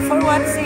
for what?